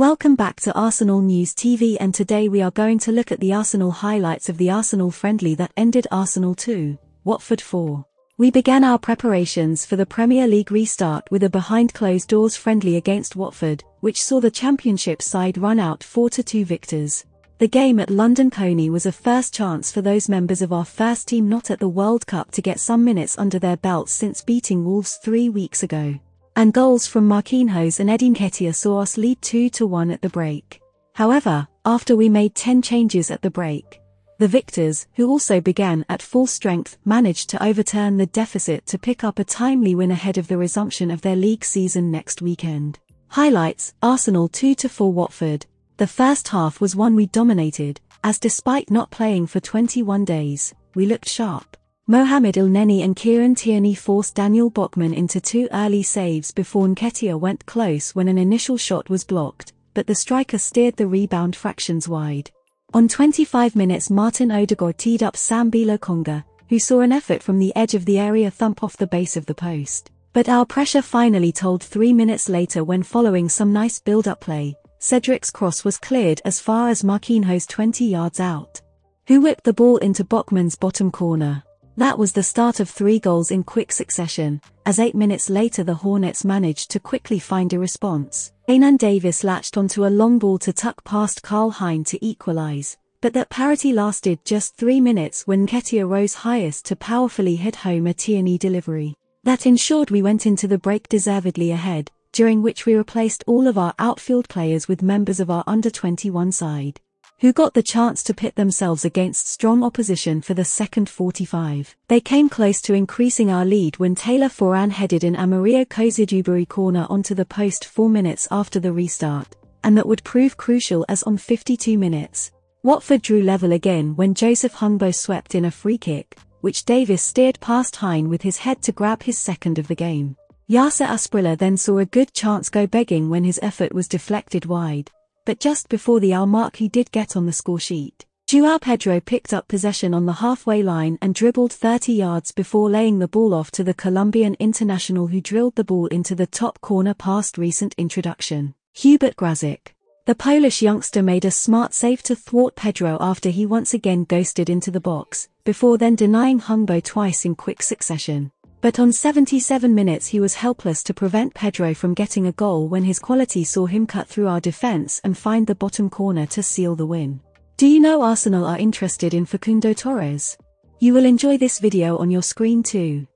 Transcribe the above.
Welcome back to Arsenal News TV and today we are going to look at the Arsenal highlights of the Arsenal friendly that ended Arsenal 2, Watford 4. We began our preparations for the Premier League restart with a behind closed doors friendly against Watford, which saw the championship side run out 4-2 victors. The game at London Colney was a first chance for those members of our first team not at the World Cup to get some minutes under their belts since beating Wolves three weeks ago and goals from Marquinhos and Eddie Nketiah saw us lead 2-1 at the break. However, after we made 10 changes at the break, the victors, who also began at full strength, managed to overturn the deficit to pick up a timely win ahead of the resumption of their league season next weekend. Highlights, Arsenal 2-4 Watford. The first half was one we dominated, as despite not playing for 21 days, we looked sharp. Mohamed Elneny and Kieran Tierney forced Daniel Bachmann into two early saves before Nketiah went close when an initial shot was blocked, but the striker steered the rebound fractions wide. On 25 minutes Martin Odegaard teed up Sambi Lokonga, who saw an effort from the edge of the area thump off the base of the post. But our pressure finally told three minutes later when following some nice build-up play, Cedric's cross was cleared as far as Marquinhos 20 yards out. Who whipped the ball into Bachmann's bottom corner. That was the start of three goals in quick succession, as eight minutes later the Hornets managed to quickly find a response. Keinan Davis latched onto a long ball to tuck past Karl Hein to equalise, but that parity lasted just three minutes when Nketiah rose highest to powerfully hit home a Tierney delivery. That ensured we went into the break deservedly ahead, during which we replaced all of our outfield players with members of our under-21 side who got the chance to pit themselves against strong opposition for the second 45. They came close to increasing our lead when Taylor Foran headed an Amario Cozier-Duberry corner onto the post four minutes after the restart, and that would prove crucial as on 52 minutes. Watford drew level again when Joseph Hungbo swept in a free kick, which Davis steered past Hein with his head to grab his second of the game. Yasser Asprilla then saw a good chance go begging when his effort was deflected wide but just before the hour mark he did get on the score sheet. Joao Pedro picked up possession on the halfway line and dribbled 30 yards before laying the ball off to the Colombian international who drilled the ball into the top corner past recent introduction, Hubert Graczyk. The Polish youngster made a smart save to thwart Pedro after he once again ghosted into the box, before then denying Hungbo twice in quick succession. But on 77 minutes he was helpless to prevent Pedro from getting a goal when his quality saw him cut through our defense and find the bottom corner to seal the win. Do you know Arsenal are interested in Facundo Torres? You will enjoy this video on your screen too.